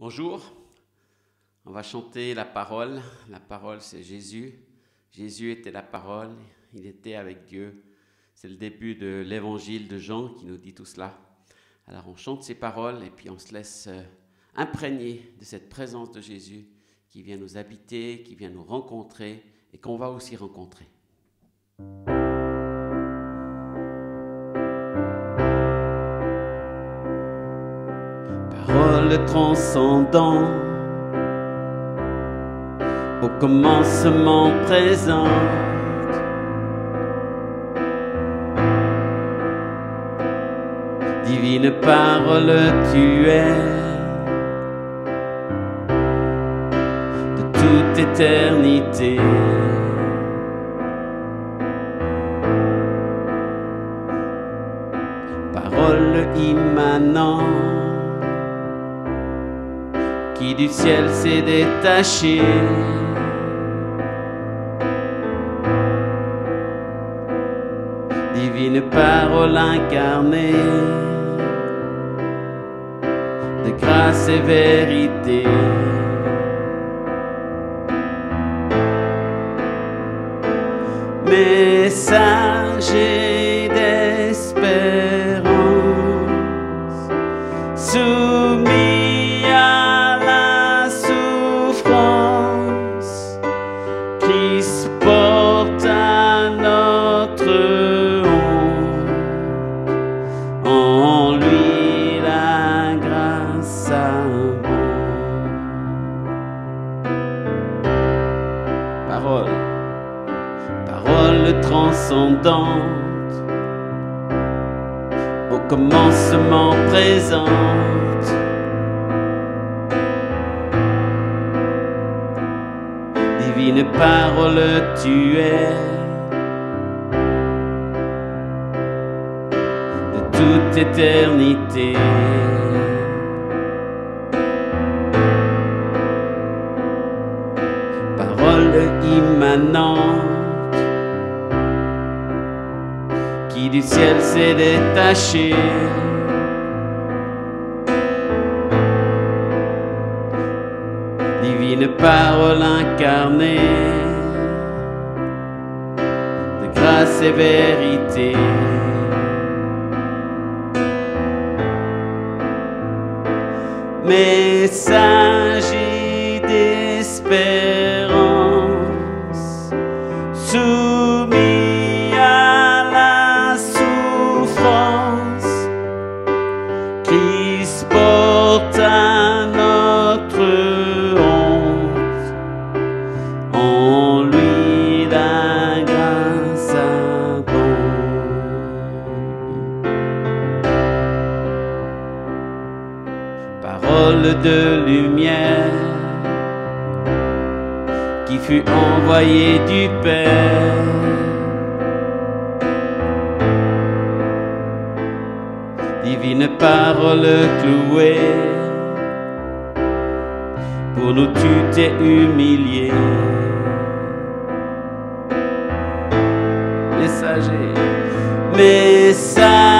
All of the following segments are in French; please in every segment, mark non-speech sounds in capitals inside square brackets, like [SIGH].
Bonjour, on va chanter la parole. La parole, c'est Jésus. Jésus était la parole, il était avec Dieu. C'est le début de l'évangile de Jean qui nous dit tout cela. Alors on chante ces paroles et puis on se laisse euh, imprégner de cette présence de Jésus qui vient nous habiter, qui vient nous rencontrer et qu'on va aussi rencontrer. Parole transcendant au commencement présent. Divine parole, tu es de toute éternité. Parole immanente du ciel s'est détaché. Divine parole incarnée de grâce et vérité. Messager au commencement présente. Divine parole, tu es de toute éternité. Parole immanente du ciel s'est détachée. Divine parole incarnée de grâce et vérité. Messager qui fut envoyée du Père. Divine parole clouée, pour nous tu t'es humilié. Messager, messager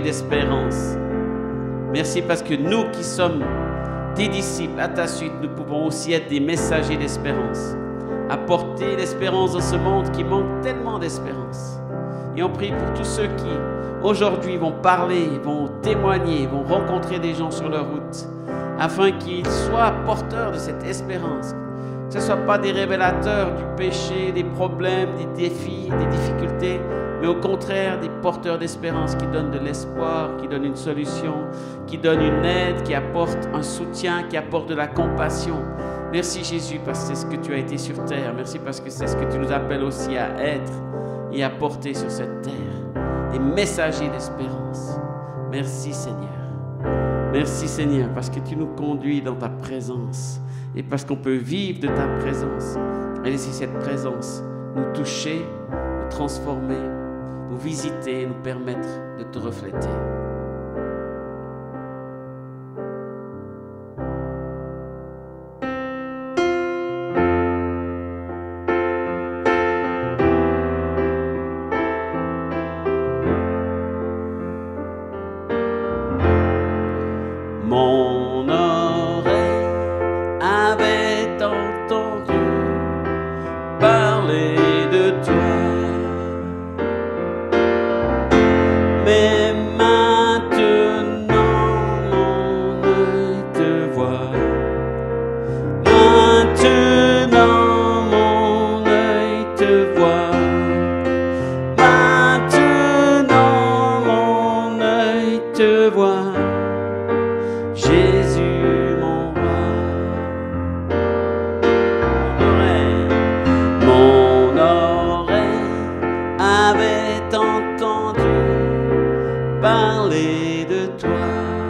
d'espérance. Merci parce que nous qui sommes tes disciples à ta suite, nous pouvons aussi être des messagers d'espérance. Apporter l'espérance dans ce monde qui manque tellement d'espérance. Et on prie pour tous ceux qui aujourd'hui vont parler, vont témoigner, vont rencontrer des gens sur leur route, afin qu'ils soient porteurs de cette espérance. Que ce ne soit pas des révélateurs du péché, des problèmes, des défis, des difficultés, mais au contraire des porteurs d'espérance qui donnent de l'espoir, qui donnent une solution, qui donnent une aide, qui apportent un soutien, qui apportent de la compassion. Merci Jésus parce que c'est ce que tu as été sur terre. Merci parce que c'est ce que tu nous appelles aussi à être et à porter sur cette terre. Des messagers d'espérance. Merci Seigneur. Merci Seigneur parce que tu nous conduis dans ta présence et parce qu'on peut vivre de ta présence et laisser cette présence nous toucher, nous transformer, nous visiter, nous permettre de te refléter. parler de toi.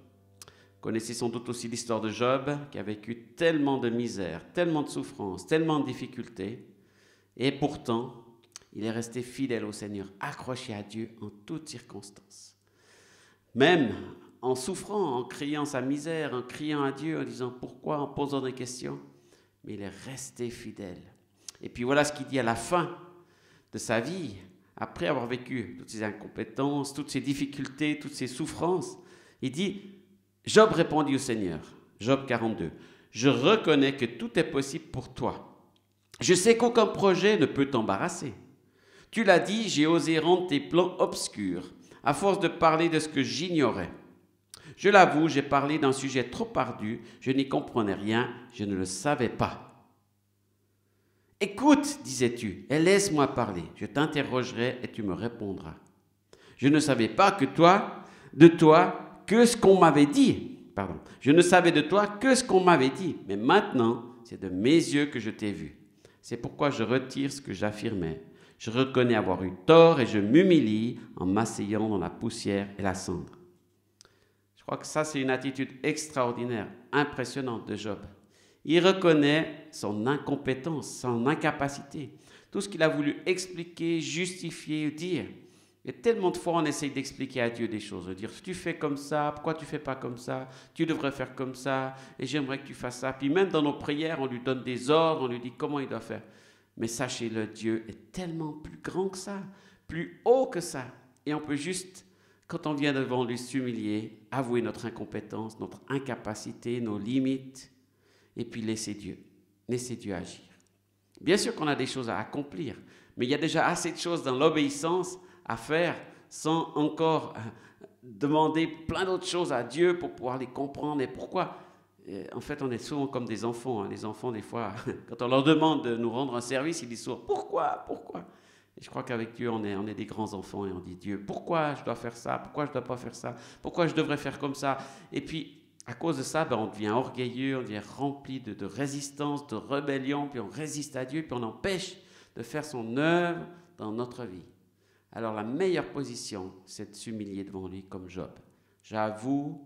Connaissez sans doute aussi l'histoire de Job, qui a vécu tellement de misère, tellement de souffrance, tellement de difficultés. Et pourtant, il est resté fidèle au Seigneur, accroché à Dieu en toutes circonstances. Même en souffrant, en criant sa misère, en criant à Dieu, en disant pourquoi, en posant des questions, mais il est resté fidèle. Et puis voilà ce qu'il dit à la fin de sa vie après avoir vécu toutes ces incompétences, toutes ces difficultés, toutes ces souffrances, il dit, Job répondit au Seigneur, Job 42, Je reconnais que tout est possible pour toi. Je sais qu'aucun projet ne peut t'embarrasser. Tu l'as dit, j'ai osé rendre tes plans obscurs, à force de parler de ce que j'ignorais. Je l'avoue, j'ai parlé d'un sujet trop ardu, je n'y comprenais rien, je ne le savais pas. Écoute, disais-tu, et laisse-moi parler, je t'interrogerai et tu me répondras. Je ne savais pas que toi, de toi, que ce qu'on m'avait dit. Pardon. Je ne savais de toi que ce qu'on m'avait dit. Mais maintenant, c'est de mes yeux que je t'ai vu. C'est pourquoi je retire ce que j'affirmais. Je reconnais avoir eu tort et je m'humilie en m'asseyant dans la poussière et la cendre. Je crois que ça, c'est une attitude extraordinaire, impressionnante de Job. Il reconnaît son incompétence, son incapacité, tout ce qu'il a voulu expliquer, justifier, dire. Et tellement de fois, on essaye d'expliquer à Dieu des choses, de dire, tu fais comme ça, pourquoi tu fais pas comme ça, tu devrais faire comme ça, et j'aimerais que tu fasses ça. Puis même dans nos prières, on lui donne des ordres, on lui dit comment il doit faire. Mais sachez-le, Dieu est tellement plus grand que ça, plus haut que ça. Et on peut juste, quand on vient devant lui s'humilier, avouer notre incompétence, notre incapacité, nos limites, et puis laisser Dieu, laisser Dieu agir. Bien sûr qu'on a des choses à accomplir, mais il y a déjà assez de choses dans l'obéissance à faire sans encore euh, demander plein d'autres choses à Dieu pour pouvoir les comprendre. Et pourquoi? En fait, on est souvent comme des enfants. Hein. Les enfants, des fois, [LAUGHS] quand on leur demande de nous rendre un service, ils disent souvent Pourquoi? Pourquoi? Et je crois qu'avec Dieu, on est, des grands enfants et on dit Dieu, pourquoi je dois faire ça? Pourquoi je ne dois pas faire ça? Pourquoi je devrais faire comme ça? Et puis, à cause de ça, ben, on devient orgueilleux, on devient rempli de, de résistance, de rébellion, puis on résiste à Dieu, puis on empêche de faire son œuvre dans notre vie. Alors la meilleure position, c'est de s'humilier devant lui comme Job. J'avoue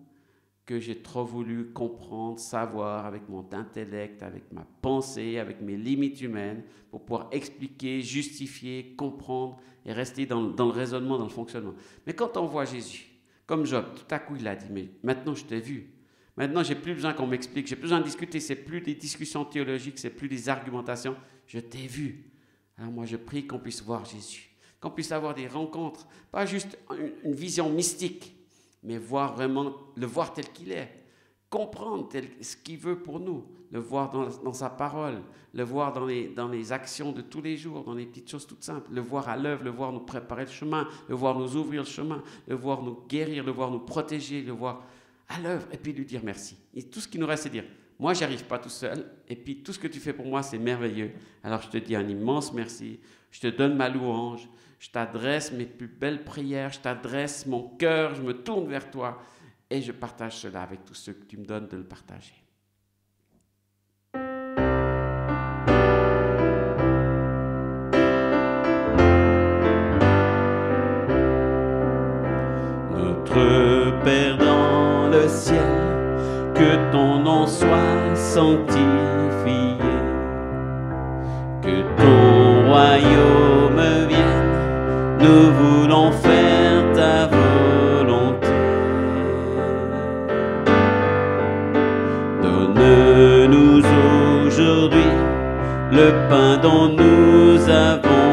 que j'ai trop voulu comprendre, savoir avec mon intellect, avec ma pensée, avec mes limites humaines, pour pouvoir expliquer, justifier, comprendre et rester dans, le raisonnement, dans le fonctionnement. Mais quand on voit Jésus, comme Job, tout à coup il a dit, mais maintenant je t'ai vu. Maintenant, j'ai plus besoin qu'on m'explique, j'ai plus besoin de discuter, c'est plus des discussions théologiques, c'est plus des argumentations. Je t'ai vu. Alors moi, je prie qu'on puisse voir Jésus qu'on puisse avoir des rencontres, pas juste une vision mystique, mais voir vraiment, le voir tel qu'il est, comprendre ce qu'il veut pour nous, le voir dans, sa parole, le voir dans les, actions de tous les jours, dans les petites choses toutes simples, le voir à l'œuvre, le voir nous préparer le chemin, le voir nous ouvrir le chemin, le voir nous guérir, le voir nous protéger, le voir à l'œuvre, et puis lui dire merci. Et tout ce qui nous reste, c'est dire, moi, j'arrive pas tout seul, et puis tout ce que tu fais pour moi, c'est merveilleux. Alors je te dis un immense merci, je te donne ma louange, je t'adresse mes plus belles prières, je t'adresse mon cœur, je me tourne vers toi. Et je partage cela avec tous ceux que tu me donnes de le partager. Que ton nom soit sanctifié, que ton royaume vienne nous voulons faire ta volonté. Donne-nous aujourd'hui le pain dont nous avons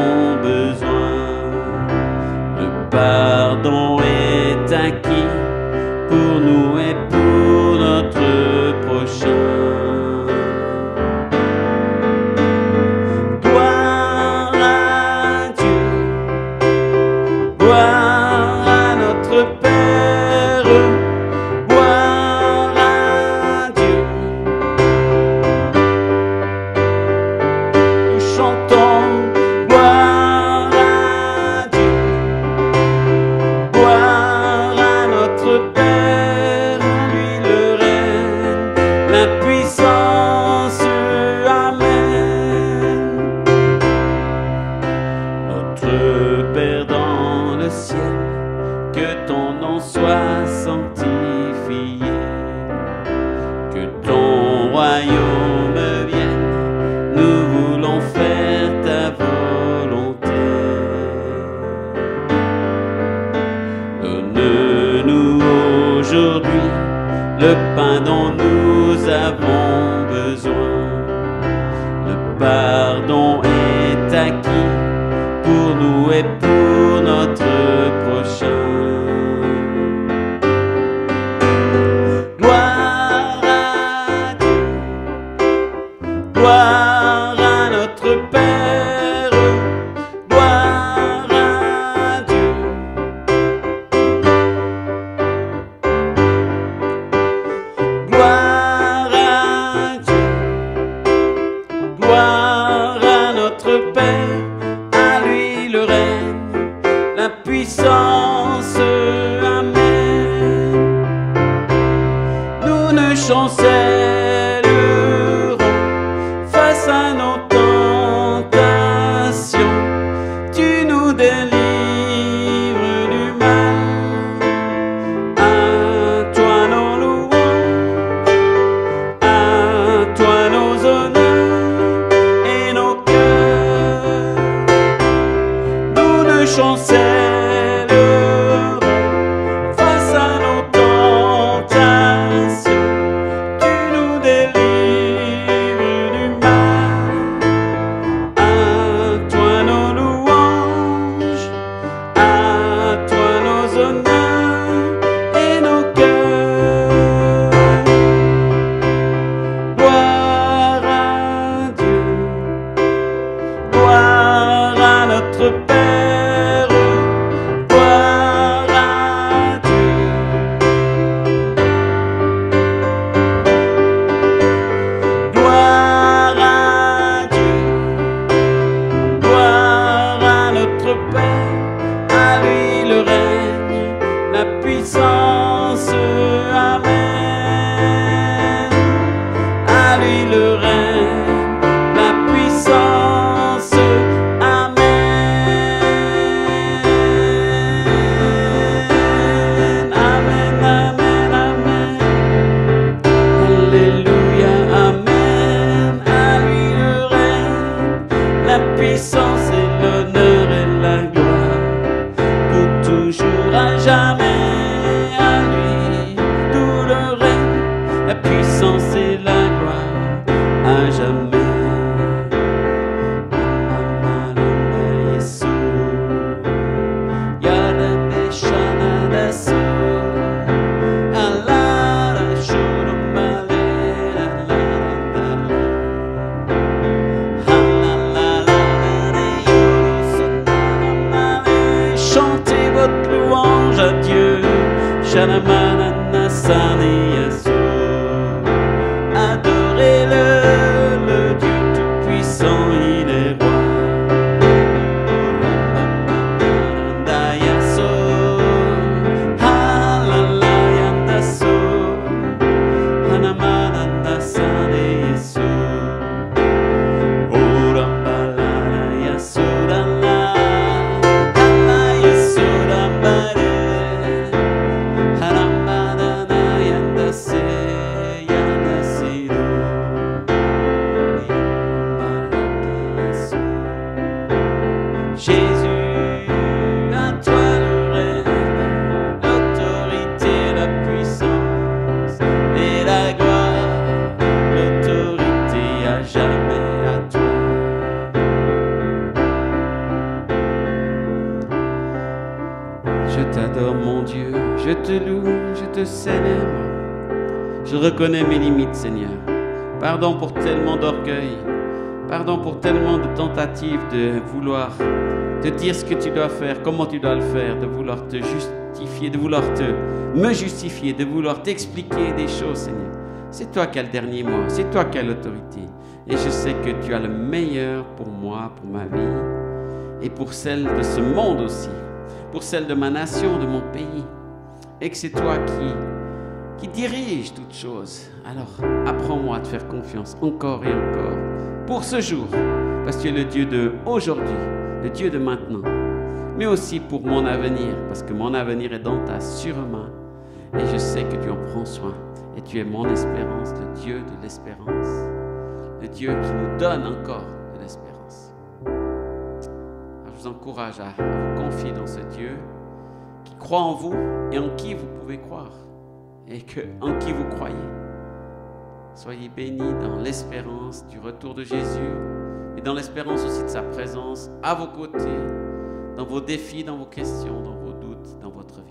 pardon est acquis pour nous et pour Nous Lui le règne, Je reconnais mes limites, Seigneur. Pardon pour tellement d'orgueil. Pardon pour tellement de tentatives de vouloir te dire ce que tu dois faire, comment tu dois le faire, de vouloir te justifier, de vouloir te me justifier, de vouloir t'expliquer des choses, Seigneur. C'est toi qui as le dernier mot, c'est toi qui as l'autorité. Et je sais que tu as le meilleur pour moi, pour ma vie, et pour celle de ce monde aussi, pour celle de ma nation, de mon pays. Et que c'est toi qui, dirige toutes choses. Alors, apprends-moi à te faire confiance encore et encore pour ce jour, parce que tu es le Dieu de aujourd'hui, le Dieu de maintenant, mais aussi pour mon avenir, parce que mon avenir est dans ta surmain. Et je sais que tu en prends soin. Et tu es mon espérance, le Dieu de l'espérance, le Dieu qui nous donne encore de l'espérance. Je vous encourage à vous confier dans ce Dieu qui croit en vous et en qui vous pouvez croire, et que, en qui vous croyez. Soyez bénis dans l'espérance du retour de Jésus et dans l'espérance aussi de sa présence à vos côtés, dans vos défis, dans vos questions, dans vos doutes, dans votre.